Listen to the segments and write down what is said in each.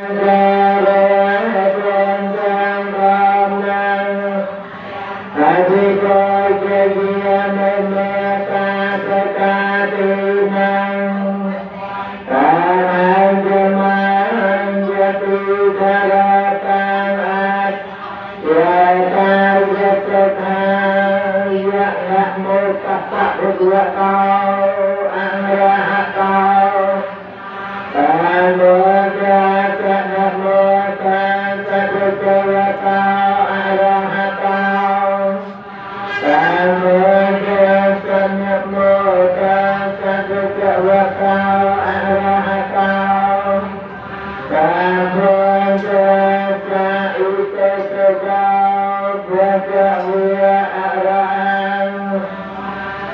Amen.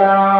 Krishna.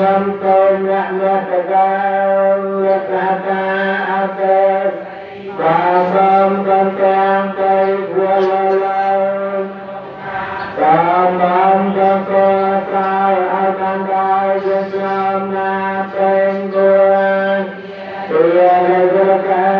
ខ្ញុំទៅអ្នកអ្នកតកាអ្នកសហការអសេសបារម្ភកំទាំងទៅព្រលឡើយតាមបានកកក្រៅអកណ្ដាលយើងខ្ញុំណាពេញគួរព្រះរកកា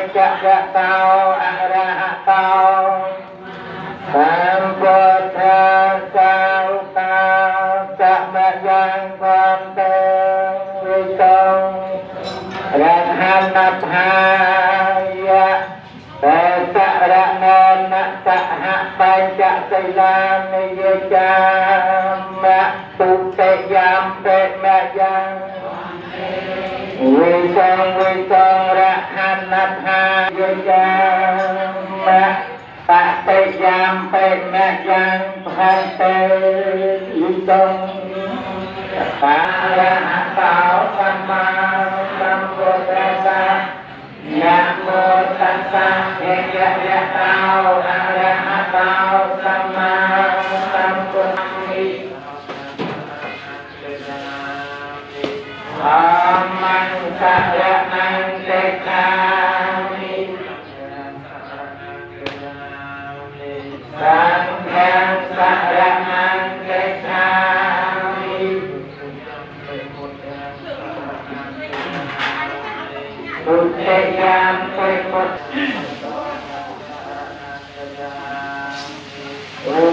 ងសតិកៈវតោអរហតោតាមពុទ្ធាសាវតាសមយ៉ាងកំទេវិសងរហណផាយៈ Sarana saha panca silani yajama ទ្ធយាមពុទ្ធពុទ្ធឧ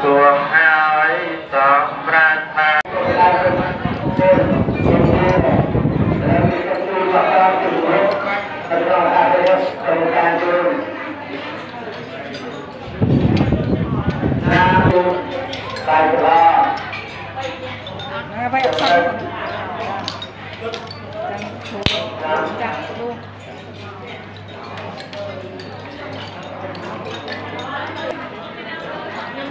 ចំទួងហើយសម្រាប់ថាតែឡ Nah, baik Jangan Jangan dulu. Trong đó trong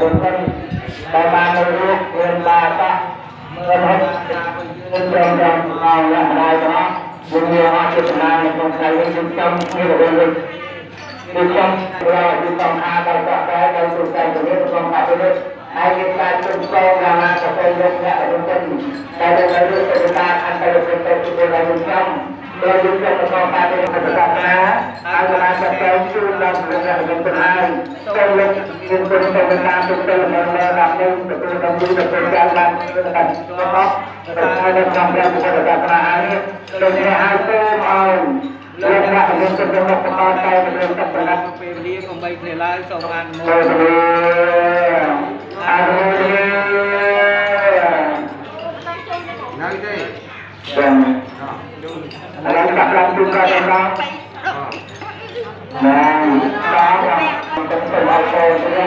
នួយអ្នកយន្តនេះតែបាននៅរូបមានបាតៈមើលហត់នឹងត្រង់យ៉ាងមកយ៉ាងណាទាំងអស់វិញ្ញាណអចេតនានៅក្នុងកាយនេះខ្ញុំចាំគ្នាទៅវិញដូចខ្ញុំរកទីសំអាដល់តតែដល់ទូទៅទៅនេះក្នុងកាយនេះហើយមានការជុំកោយ៉ាងណាក៏ទៅយកអ្នកយន្តនេះតែនៅលើសេចក្តីអន្តរជាតិទៅជាដល់ខ្ញុំ ដោយយើងចង់បន្តការទៅក្នុងសាសនាហើយបានចាត់ចែងជូនដល់ព្រះរាជយន្តហើយសូមលោកមានគុណទៅតាមទុកទៅនៅដល់នេះទទួលដំណឹងទៅព្រះបានបានទៅដល់របស់តែហើយនៅក្នុងព្រះពុទ្ធសាសនានេះលោកនេះឲ្យទៅឲ្យលោកអ្នកមានគុណទៅមកបន្តតែរឿងទឹកប្រណាត់ពេលវេលាកុំបីគ្នាឡើយសូមអនុមោអរទ គុណអរគុណណៅទេ dan dalam keadaan duka dan ram dan sekarang untuk alkohol itu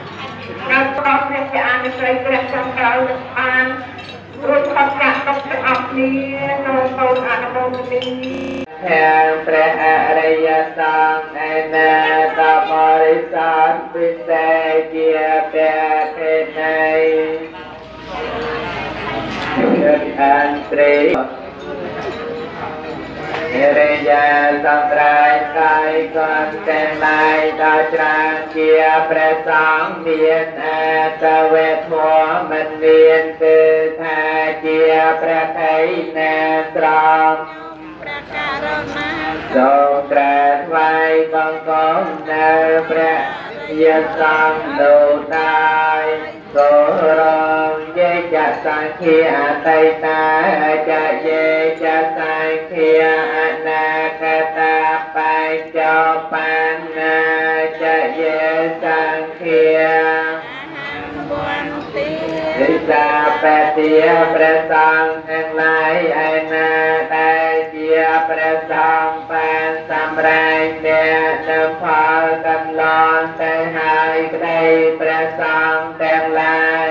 រកព្រះជាអានិស័យព្រះចង្ក្រោយបានរួចផុតចាកទុកទាំងអស់គ្នានៅកូនអនុមោទនីខាងព្រះអរិយសង្ឃឯណាតបរិស័ទពិសេសជាព្រះធេណៃយុទ្ធអានត្រី រិយាសម្រាប់កាយគាត់ទាំងឡាយដល់ច្រើនជាព្រះសង្ឃមានអតវេធម៌មិនមានគឺថាជាព្រះថៃណាស្រង់ព្រះករណាសូមត្រាថ្វាយបង្គំនៅព្រះយសង្ឃដូ តាយសូរងយេចសង្ឃាអតីតាចយេចសង្ឃាអនាគតាបញ្ចោបណ្ណាចយេសង្ឃាវន្តិរិ សាបតិព្រះសង្ឃទាំងឡាយឯណាដែលជាព្រះសង្ឃបានសម្រេចអ្នកនៅផលកន្លងទៅហើយក្តីព្រះសង្ឃទាំងឡាយ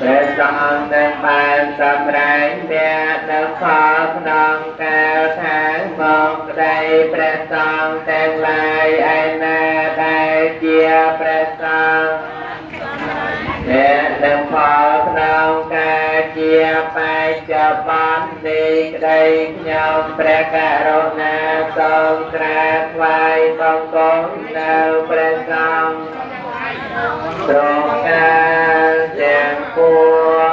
ព្រះសង្ឃនឹងបានសម្រេចអ្នកនៅផលក្នុងកាលខាងមកក្តីព្រះសង្ឃទាំងឡាយឯណាដែលជាព្រះសង្ឃ អ្នកនឹងផលក្នុងការជាបច្ចុប្បន្ននេះក្តីខ្ញុំព្រះករុណាសូមក្រាបថ្វាយបង្គំនៅព្រះសង្ឃត្រង់ការទាំងពួង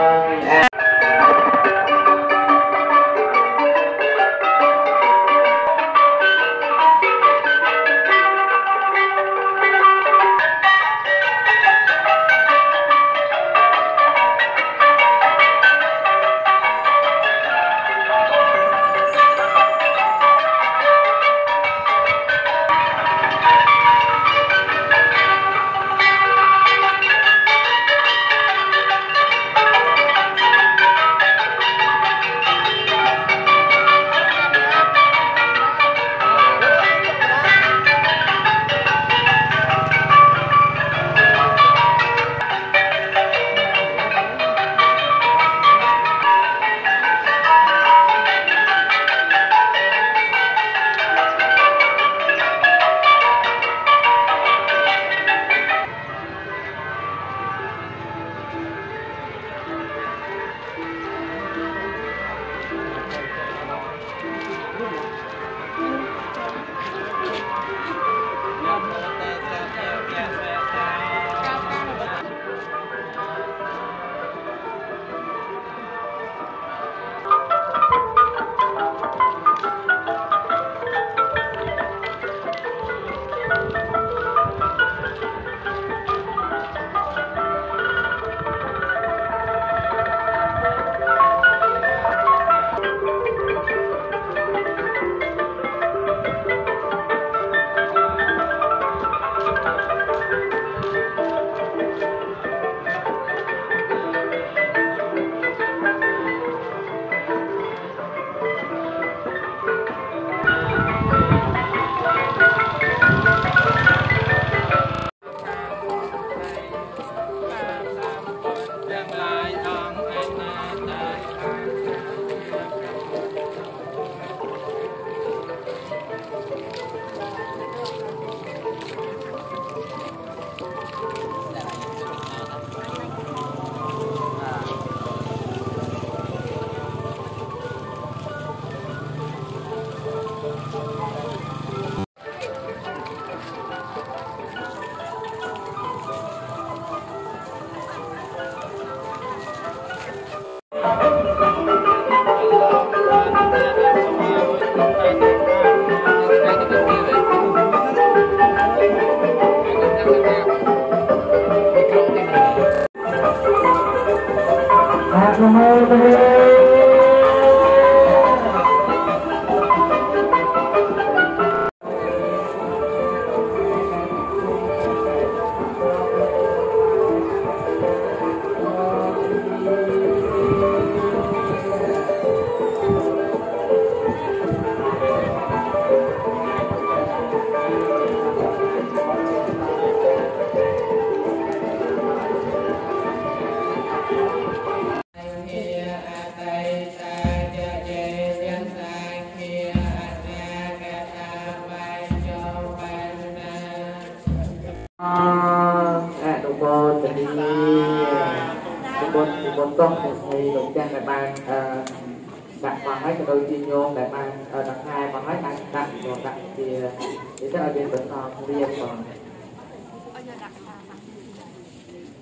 មកហើយក៏ដូចជាញោមដែលបានដាក់ខែមកហើយអាចដាក់យកដាក់ជានេះទៅឲ្យមានបន្តរៀនបង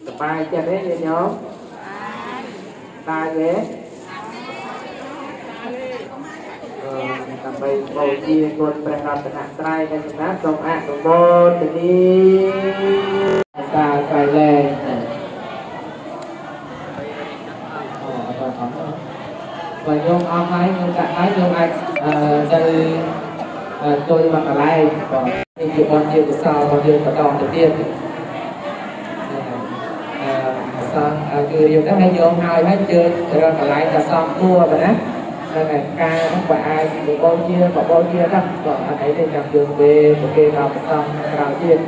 សប្បាយចិត្តទេញាតិញោមដែរទេអឺដើម្បីបូជាគុណព្រះរតនត្រ័យដែលសម្រាប់សូមអនុមោទនីតាក្រៃលែង បើញោមអស់ហើយញោមដាក់ហើយញោមអាចអឺទៅអឺជួយមកកន្លែងបងនេះជាបនជាកសលរបស់យើងបន្តទៅទៀតអឺអសងគឺរៀបទៅឲ្យញោមហើយហើយជើញរកកន្លែងទៅសំគួរបងណាហ្នឹងហើយការហ្នឹងបើអាចបបជាបបជាហ្នឹងក៏អត់អីទេចាំយើងទៅប្រគេនដល់ព្រះសង្ឃក្រោយទៀត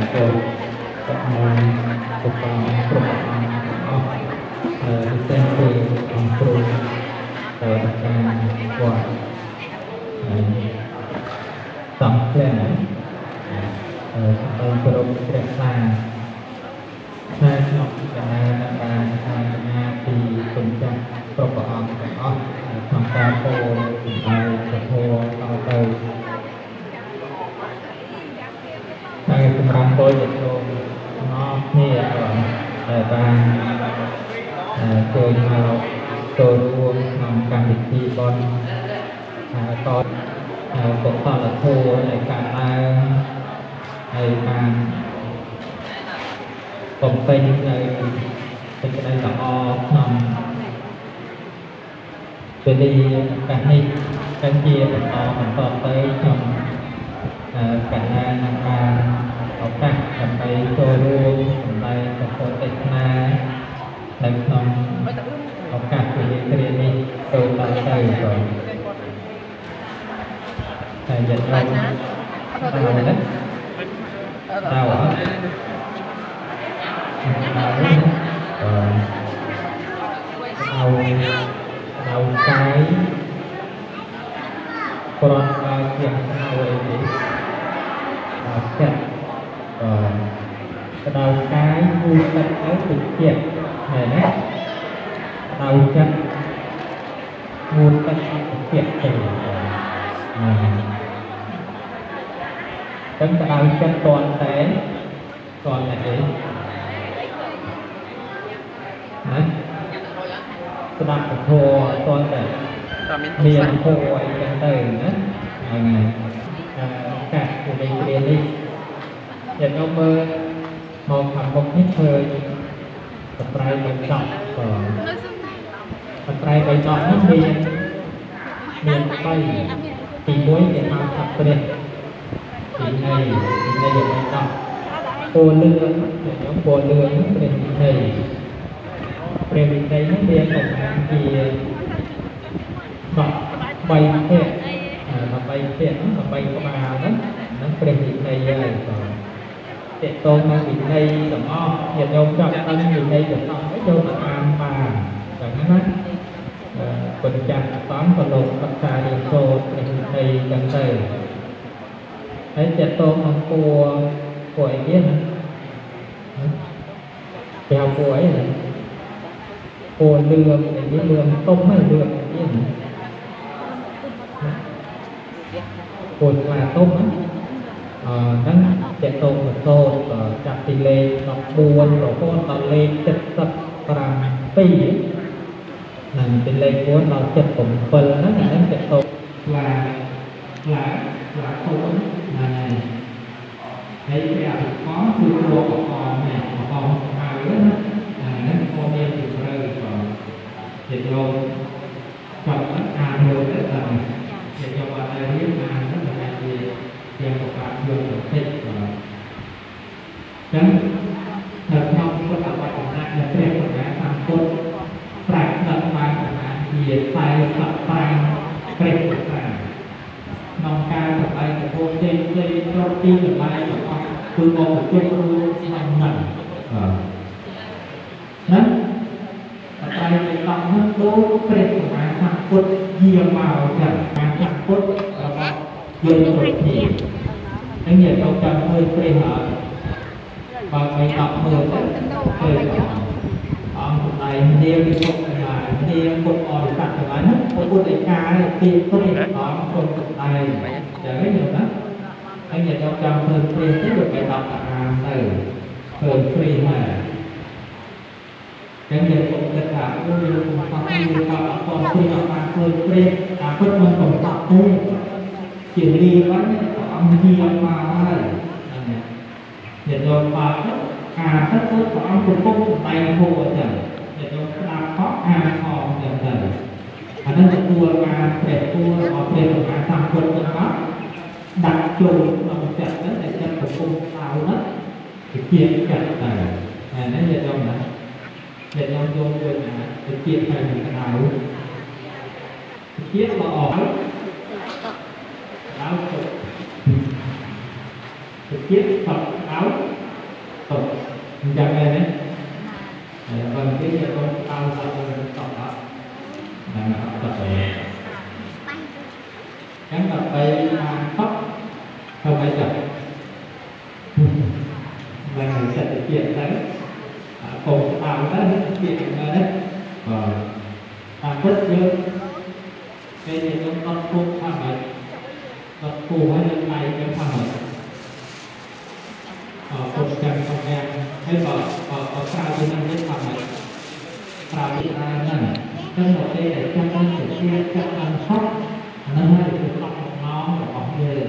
ង្គំចំពោះព្រះអង្គពុទ្ធគ្រប់ ដែលបានអឺចូលមកចូលរួមក្នុងកម្មវិធីបន់ហើយតតហើយកុសលធម៌ដែលកើតឡើងហើយបានបំពេញនៅសេចក្តីល្អក្នុងពេលនេះឱកាសនេះកាន់ជាបន្តបន្តទៅក្នុងកញ្ញានឹងបាន ឱកាសដើម្បីចូលរួមសម្ដែងពធទេសនានៅក្នុងឱកាសវេលាគ្រានេះចូលដល់ទៅបងហើយយត់ដល់ដល់ណាដល់អត់ដល់អឺដល់ដល់កាយប្រត់ដល់ជាអវ័យទេដល់ចិ ត្តក៏ដល់កាយគូចិត្តទៅទៅចិត្តហើយណាដល់ចិត្តគូចិត្តទៅចិត្តទៅណាចឹងដល់ចិត្តតន់តែតន់តែអីណាស្ដាប់ពធតតតែតើមានមានគោអីចឹងទៅណាហ្នឹងហើយឱកាស của mình រៀននេះ យ៉ាងខ្ញុំមើលមកខាងមុខនេះឃើញបត្រៃបៃតងក៏បត្រៃបៃតងនេះមានមាន3ទី1គេហៅថាព្រះទី2ទី2យ៉ាងបៃតងពណ៌លឿងខ្ញុំពណ៌លឿងព្រះវិន័យព្រះវិន័យនេះមានប្រមាណជា13ភេទ13ភេទហ្នឹង13ក្បាលហ្នឹងហ្នឹងព្រះវិន័យហើយបាទ តេតងនឹងវិន័យទាំងអស់ញាតិញោមចង់ដឹងវិន័យទាំងអស់ហ្នឹងចូលមកអានបានចឹងណាអឺពុទ្ធចាស់អតំក៏លោកសិក្សារៀនសូត្រព្រះវិន័យចឹងទៅហើយតេតងនឹងគួរគួរអីទៀតណាគេហៅគួរអីណាគួរលឿងអីនេះលឿងទុំហ្នឹងលឿងអីទៀតណាគួរខ្លាទុំហ្នឹងអឺ ហ្នឹងតេតងទៅសូត្រក៏ចាប់ពីលេខ14រហូតដល់លេខ77ហ្នឹងពីលេខ4ដល់77ហ្នឹងអាហ្នឹងតេតងខ្លាខ្លាខ្លាទុំហ្នឹងហើយហើយព្រះអរិយគឺគ្រួកកនេះកកហើយណាអាហ្នឹងក៏មានពីត្រូវក៏ជាយោចាប់អានមើលទៅតាមជាយោអត់រៀនអានហ្នឹងតែជាជាប្រកាសយល់ទៅតិចបាទចឹងនៅក្នុងពុទ្ធវចនៈនៃព្រះបញ្ញាតាមពុទ្ធប្រាជ្ញដឹកបានប្រមាណជា45ព្រះពុទ្ធក្នុងការសម្ដែងពពោផ្សេងផ្សេងគ្រប់ទីកន្លែង ទាំងអស់គឺមកប្រជុំរួមក្នុងហ្នឹងបាទណាអត្រ័យនៃកំនោះដូចព្រះបញ្ញាតាមពុទ្ធយាមកចឹងការតាមពុទ្ធរបស់យល់គ្រប់ទីហើយញាតិចូលចាំមើលព្រះហើយបើបីតបមើលទៅឃើញអង្គសម្ដែងនាមពិភពទាំងឡាយនាមពុទ្ធអរិយសត្វទាំងឡាយនោះពុទ្ធឯកាទីព្រះអង្គគុំសម្ដែងចឹងហ្នឹងយល់ណាហើយញាតិចូលចាំមើលព្រះទៅវាបីតបតាអានទៅឃើញព្រះហើយចឹងយើងពុទ្ធ គិតថាអូយើងពុទ្ធយើងក៏អត់ផងព្រះអត់បានឃើញព្រះអាពុទ្ធមិនកំតក់ទេជារៀងហ្នឹងព្រះអង្គយាមកហើយហ្នឹងហើយញាតិញោមបាត់អាទឹកពុទ្ធព្រះអង្គកំពុងសម្ដែងធម៌អញ្ចឹងញាតិញោមស្ដាប់ខកអាខអញ្ចឹងទៅអានឹងទទួលការព្រះគួររបស់ព្រះសម្មាសម្ពុទ្ធទាំងអស់ដាក់ចូលក្នុងចិត្តហ្នឹងតែចិត្តកំពុងស្ដៅហ្នឹងជាចិត្តទៅអានេះញាតិញោមណាញាតិញោមយល់វិញណា ទៅជាតិហើយនឹងក្តៅជាតិល្អហើយដល់ទៅទៅជាតិផុតដល់ទៅអញ្ចឹងហើយណាហើយបើនិយាយទៅដល់ដល់ដល់ទៅតបដល់ណាអត់ទៅចឹងដល់ទៅបានផុតធ្វើម៉េចទៅបានចិត្តទៅជាតិទៅកុំស្ដាប់ទៅជាតិទៅណាបាទតាមពិតយើងពេលយើងអត់ពុកថាម៉េចអត់ពុកហើយយើងដៃយើងថាម៉េចអត់ពុកចាំផងយ៉ាងហើយបើបើបើក្រៅពីហ្នឹងយើងថាម៉េចក្រៅពីហ្នឹងចឹងមកពេលដែលចាំបានទៅជាតិចាប់បានឆក់ហ្នឹងហើយគឺខំងំរបស់យើង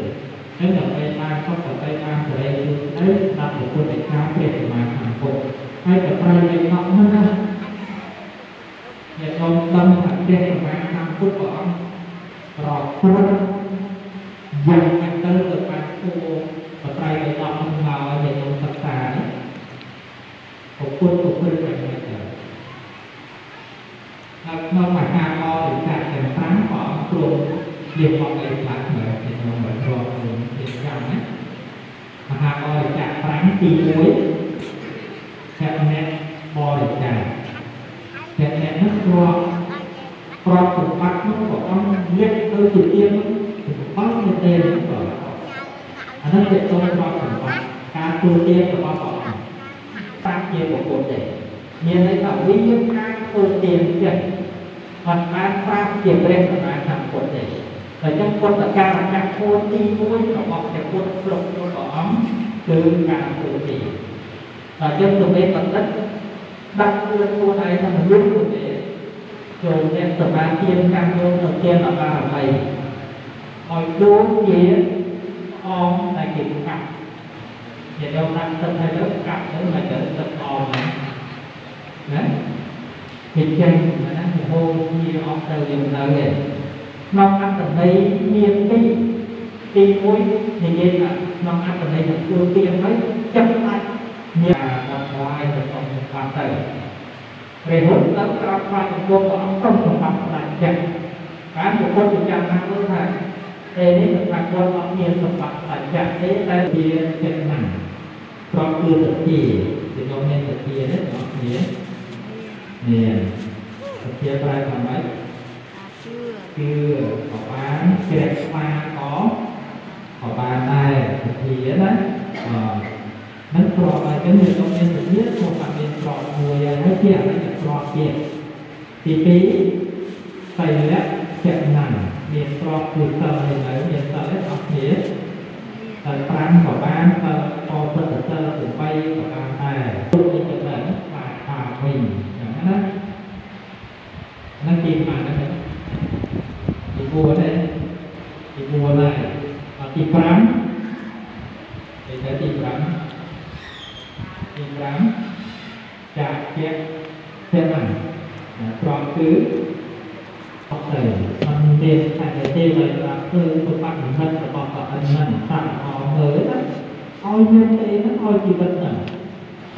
ចឹងដើម្បីបានខុសដើម្បីបានសេរីគឺអីស្ដាប់ពីពុទ្ធឯកាព្រះសម្មាសម្ពុទ្ធហើយក៏ប្រែលេខមកហ្នឹងណាញាតិញោមដឹងថាព្រះសម្មាសម្ពុទ្ធព្រះអង្គប្រព្រឹត្ត យ៉ាងណាទៅទៅបានគួរបត្រៃឲ្យដល់មកឲ្យញាតិញោមសិក្សានេះពុទ្ធពុទ្ធយ៉ាងណាទៅហើយក្នុងមហាបរិស័ទទាំង5ព្រះអង្គទ្រង់និយាយមកឲ្យខ្លះមើលញាតិញោមមិនរកខ្លួនជាចាំណាមហាបរិស័ទ5ទី1ភៈអ្នកបរិច្ចាគភៈអ្នកនោះគ្រាប់គ្រាប់សម្បត្តិនោះព្រះអង្គលាក់ទៅជាទៀនរបស់នៅទេបាទអានោះជាតោគ្រាប់សម្បត្តិការទូទៀនរបស់ព្រះអង្គតាំងជាបុគ្គលទេមានន័យថាវាមានការធ្វើទៀនចិត្តអត់បានប្រាប់ ជាព្រះសម្មាសម្ពុទ្ធទេហើយចឹងពុទ្ធការកៈធម៌ទី1របស់ព្រះពុទ្ធគ្រប់ព្រះអង្គគឺការធ្វើទៀនហើយចឹងទៅពេលបណ្ឌិត đặt luôn cô này là một lúc của thế rồi em tập ba thiên cam vô đầu tiên là ba là thầy hỏi đố gì on là kiểm cặp vậy đâu đang tập hay lớp cặp nữa mà trở tập on này đấy thì chân mà nó thì hô như on từ dùng từ vậy nó ăn từ đây miên cái đi mũi thì nhiên là nó ăn từ đây được ưu tiên mấy chân tay như là một ngoài được còn một bàn tay ព្រះហុតទៅក្រោកខ្លាចអង្គព្រះអង្គទុំសម្បត្តិផ្ដាច់ចិត្តការប្រពុតជាចាំណាមើលថាទេនេះសម្រាប់គាត់អត់មានសម្បត្តិផ្ដាច់ចិត្តទេតែវាចិត្តណាស់ព្រោះគឺសតិទីនោះមានសតិនេះបងប្អូន នេះសតិប្រែថាម៉េចជឿគឺក៏បានជ្រះស្មាក៏ក៏បានដែរសតិណាអឺ nó trọ là cái người công nhân được biết một bạn mình trọ mùi nói chuyện là được trọ kiện thì phí phải lẽ chuyện nặng miền trọ từ tờ thì nói miền tờ hết học nghĩa tờ pram của ban tờ có tờ tờ tờ từ bay của ban này tôi đi cái này mà thả mình chẳng đó nó chìm mà nó thì mua đấy thì mua này và thì pram thì cái thì pram ទី5ចាក់ជាទាំងហ្នឹងប្นักนักกินมานะครับกินบัวได้กินบัวได้กินปรามเป็นต่กินปรามกินปรามจากเกียเส้นหนังพร้อมคือออกเสยมันเด็ดแต่เด็ดเลยครับคือตัวปักหนึ่งมันประบอบกับอันนั้นสั่งออกเลยนะเอาเงินไปนะเอาจีบันหนึ่ง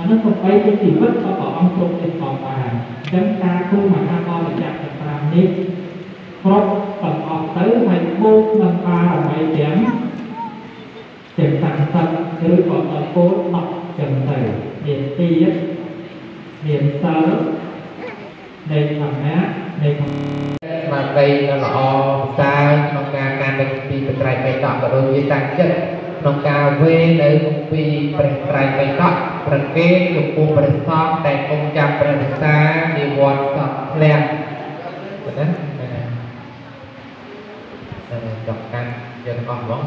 អានោះក៏បីជាជីវិតក៏ព្រះអង្គទ្រង់ទេផងបានអញ្ចឹងការគុំមហាបរិយាទាំង5នេះគ្រប់ទាំងអស់ទៅហើយបូកនឹងបារមីទាំងទាំងតាំងទឹកឬក៏ដល់គោល10ចឹងទៅមានទៀតមានសិលនៃធម្មៈនៃធម្មៈស្មារតីដ៏ល្អផ្សាយក្នុងការកាន់នៅពីបត្រៃបៃតកក៏ដូចជាតាំងចិត្តក្នុងការវេនៅពីព្រះត្រៃបៃតក ប្រកេតចំពោះព្រះសង្ឃតែគង់ចាំព្រះរក្សានិវត្តសពធ្លាក់ប៉ុណ្ណាតែចង់កាន់យើងអស់ហ្មង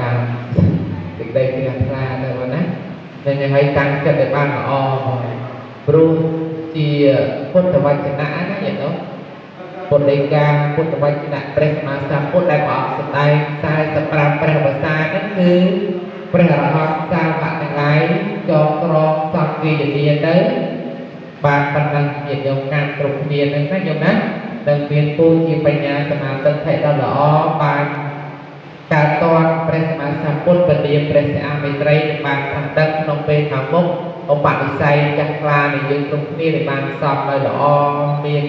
កាន់សេចក្តីជ្រះថ្លាទៅប៉ុណ្ណាតែយ៉ាងហើយតាំងចិត្តឲ្យបានល្អព្រោះជាពុទ្ធវចនៈណាញាតិញោមពុទ្ធដីកាពុទ្ធវចនៈព្រះសម្មាសម្ពុទ្ធដែលព្រះអង្គសម្ដែង45ព្រះវសាហ្នឹងគឺ ព្រះអរហន្តសាវកទាំងឡាយចងក្រងសង្ឃីយនាទៅបានប៉ុណ្ណឹងញាតិញោមការគ្រប់គ្នាហ្នឹងណាញោមណានឹងមានពូជាបញ្ញាសមាធិដ៏ល្អបានការតនព្រះសម្មាសម្ពុទ្ធពលាព្រះសិអាមេត្រីនឹងបានផាត់ដឹកក្នុងពេលខាងមុខឧបនិស្ស័យចាស់ខ្លានៃយើងគ្រប់គ្នាដែលបានសពដោយល្អមាន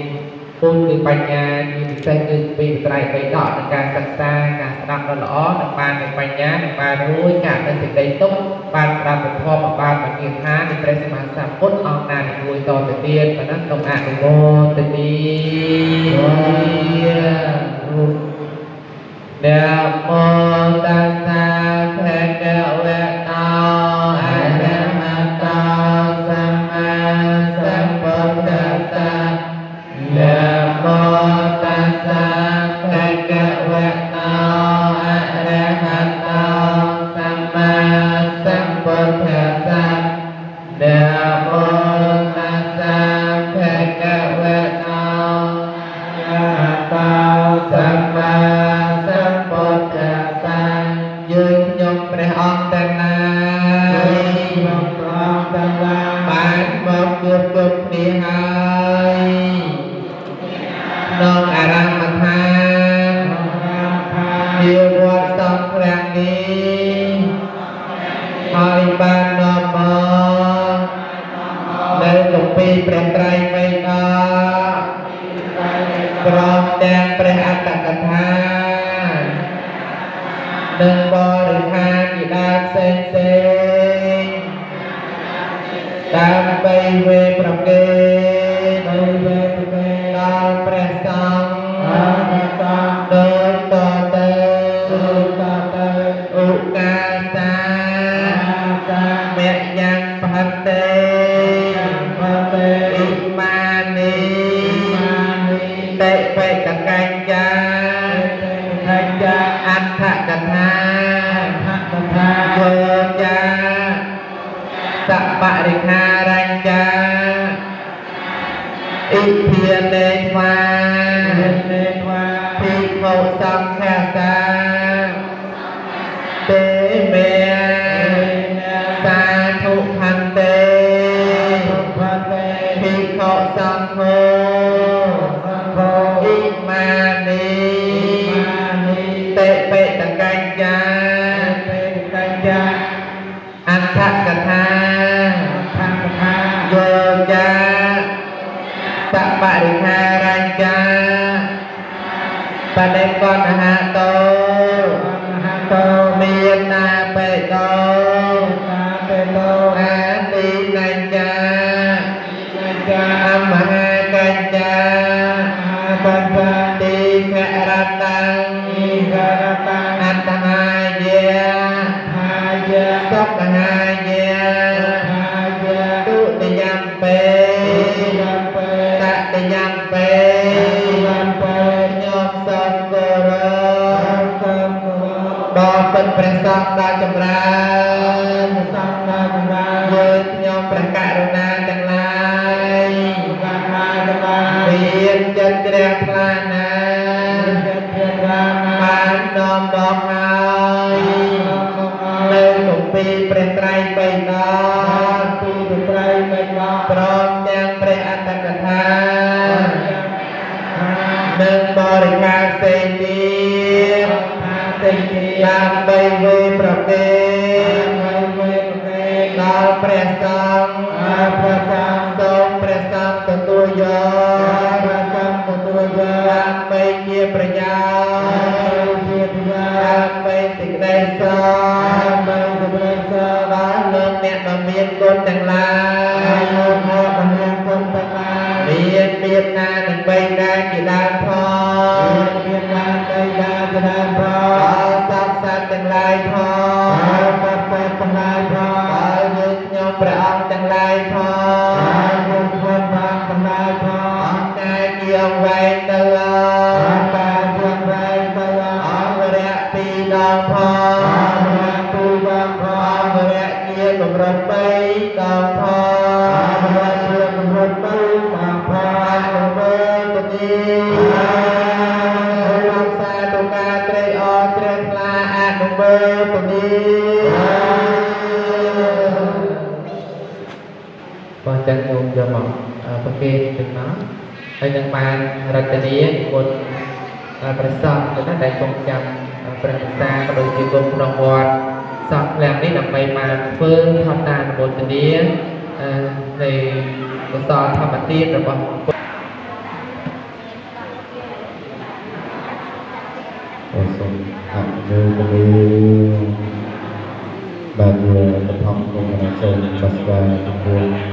ពូលគឺបញ្ញាជាពិសេសគឺពីត្រៃបៃដកនឹងការសិក្សាការស្ដាប់ដ៏ល្អនឹងបាននៃបញ្ញានឹងបានរួចការដឹងសេចក្តីទុកបានស្ដាប់ពធមបានបញ្ញាថានៃព្រះសម្មាសម្ពុទ្ធអង្គណានិរួយតទៅទៀតប៉ុណ្ណឹងសូមអនុមោទនីរូបនមតាសា បដិកនហតោ ពិតព្រះសង្ឃដល់ចម្រើនសង្ឃដល់ចម្រើនយើងខ្ញុំព្រះករុណាទាំងឡាយកាមាទាំងឡាយមានចិត្តជ្រះថ្លាណាស់ចិត្តជ្រះថ្លាណាស់បាននាំមកហើយនៅគម្ពីរព្រះត្រៃបិដកពីព្រះត្រៃបិដកព្រមទាំងព្រះអត្តកថានិងបរិការផ្សេងទៀតផ្សេ គុណទាំងឡាយលោកអ្នកដ៏មានគុណទាំងឡាយមានមេត្តានិងបៃតាជាដើមផងមានមេត្តាបៃតាជាដើមផងសពសត្វទាំងឡាយផងសពសត្វទាំងឡាយផងហើយយើងខ្ញុំព្រះអង្គទាំងឡាយផងហើយយើងខ្ញុំព្រះអង្គទាំងឡាយផងតែជាអង្វែង យកមកប្រគេនទឹកមកហើយនឹងបានរតនាគុណព្រះសង្ឃទៅណាដែលគង់ចាំព្រះភាសាក៏ដូចជាគុណក្នុងវត្តសង្ឃឡើងនេះដើម្បីបានធ្វើធម្មតានុមោទនានៃកុសលធម្មទានរបស់ពុទ្ធសូមអនុមោទនាបានជាបឋមគុណណាសូមបស្វាចំពោះអ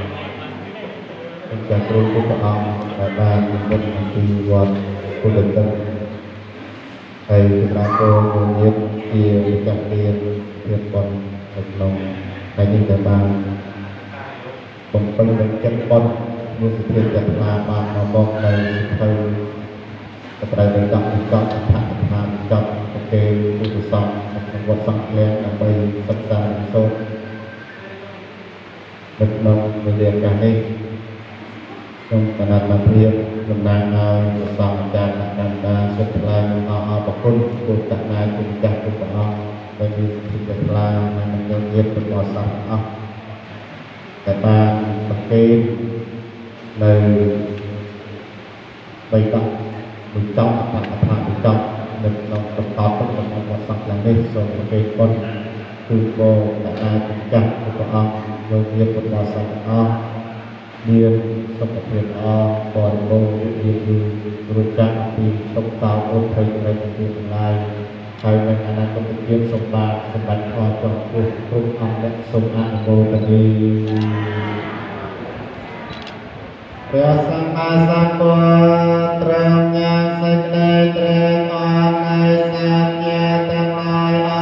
ង្គការគ្រូព្រះអង្គដែលបាននិមន្តអំពីវត្តពុទ្ធទឹកហើយសម្រាប់គោលញាតជាវិកទានភាពបននៅក្នុងហើយនេះដែលបានបំពេញនឹងចិត្តបនមានសភាពចិត្តថ្លាបានមកមកនៅសិភៅក៏ត្រូវទៅដាក់ទីកត់អត្ថកថាចប់ប្រគេពុទ្ធសង្ឃក្នុងវត្តសង្ឃលៀងដើម្បីសិក្សាសូត្រនៅក្នុងវេលាឱកាសនេះ ខ្ញុំគណៈមកភាពតំណាងឲ្យព្រះសង្ឃអាចារ្យអកណ្ដាសុខថ្លាអរអរប្រគុណពុទ្ធកណាគុណចាស់គុណព្រះអង្គដែលមានសិទ្ធិថ្លានិងមានញាតិរបស់សង្ឃអស់តែបានប្រគេនៅបីបាក់បញ្ចប់អត្ថកថាបញ្ចប់នៅក្នុងបន្តទឹករបស់វត្តសង្ឃឡើងនេះសូមប្រគេនគុណគឺបងតាអាចម្ចាស់ព្រះអង្គយកញាតិរបស់សង្ឃអស់ មានសុខភាពល្អបរិបូរណ៍ជាយូររួចចាស់ពីទុកតោអូនភ័យប្រៃជាទាំងឡាយហើយនៅអនាគតជាតិសម្បត្តិសម្បត្តិផលចង់ពោះគ្រប់អង្គអ្នកសូមអនុមោទនាព្រះសម្មាសម្ពុទ្ធត្រង់យ៉ាងសេចក្តីត្រេកអរនៃសត្យាទាំងឡាយ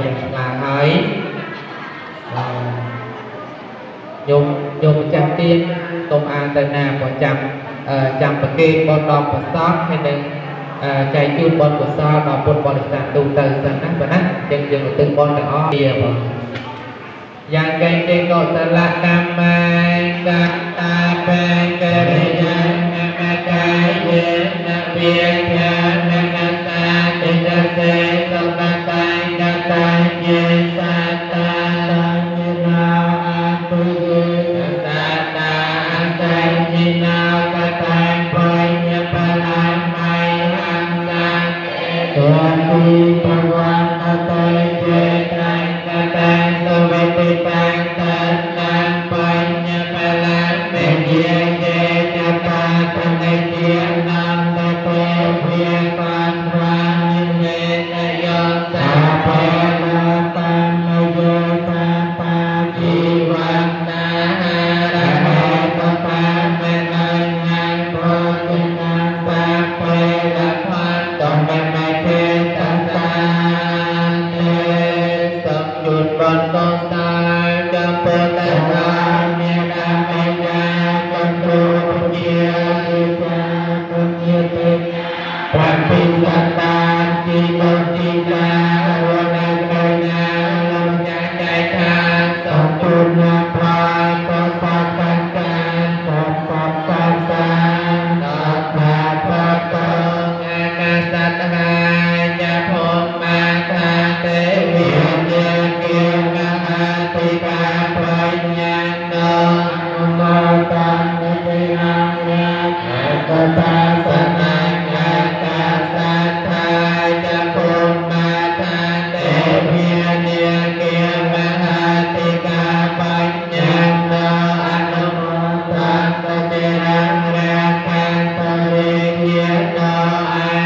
លេងស្មាហើយយមយមចាស់ទៀនទុំអានទៅណាបើចាំចាំប្រគេនបនដល់ប្រសពហើយនឹងចែកជូនបនកុសលដល់ពុទ្ធបរិស័ទទូទៅសិនណាបើណាយើងយើងឧទ្ទិសបនទាំងអស់វាបងយ៉ាងកេងទេកុសលកម្មកតាបេករិយានមកាយេនវិ I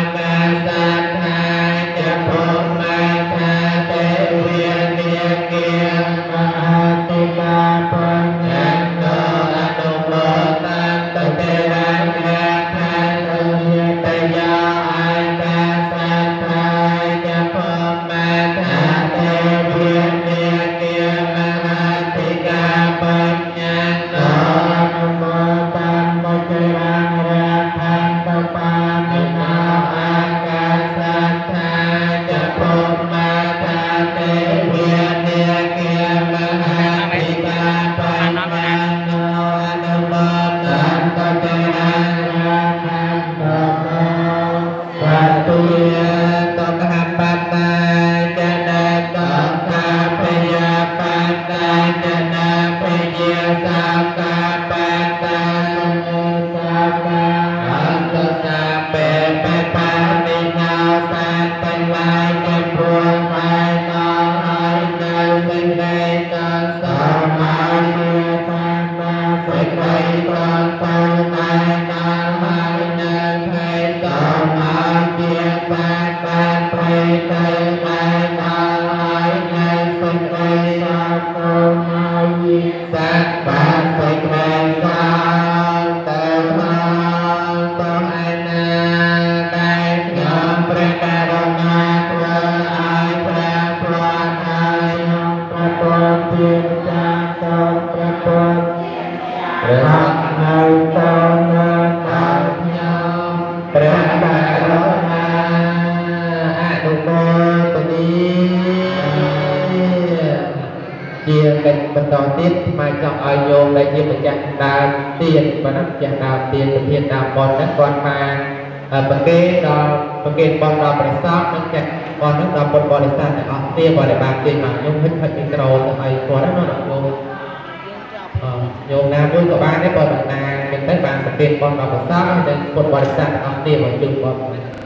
ដល់ពុទ្ធបរិស័ទទាំងអស់គ្នាគាត់ដែលបានទៀនមកញោមហិចហិចមីក្រូទៅឲ្យគាត់ណាដល់ញោមអឺញោមណាមួយក៏បានដែរបើបណ្ដាចឹងទៅបានប្រកេនបនដល់ព្រះសង្ឃនិងពុទ្ធបរិស័ទទាំងអស់គ្នាមកជុំបន